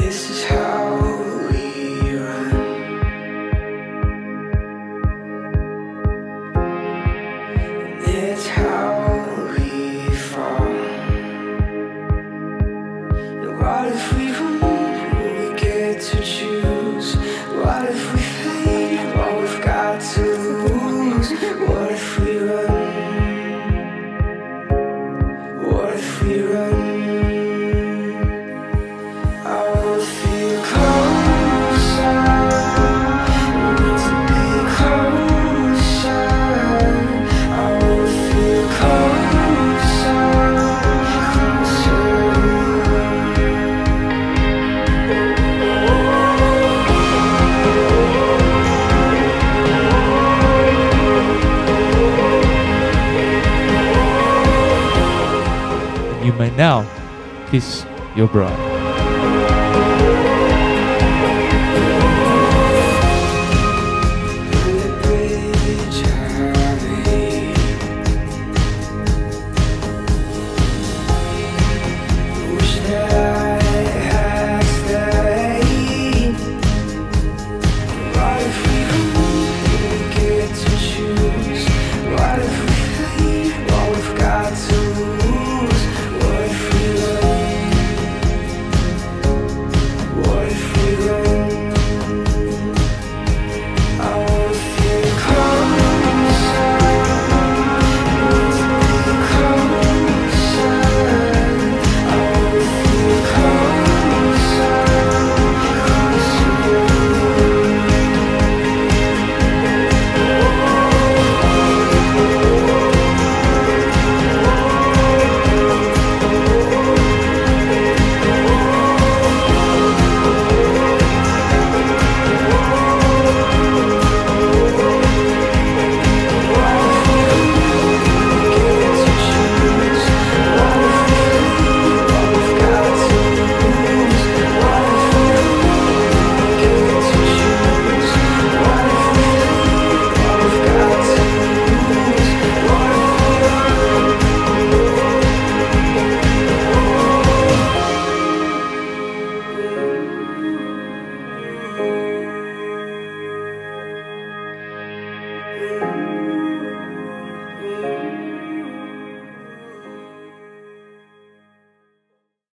This is how Now, kiss your bride.